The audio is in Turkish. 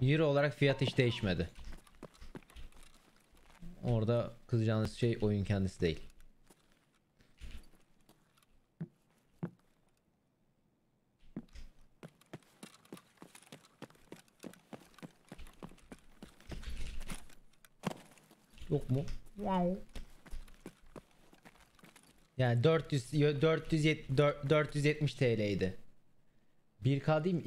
Euro olarak fiyat hiç değişmedi. Orada kızacağınız şey oyun kendisi değil. Yok mu? Wow. Yani 400 470 470 TL'ydi. 1K değil mi?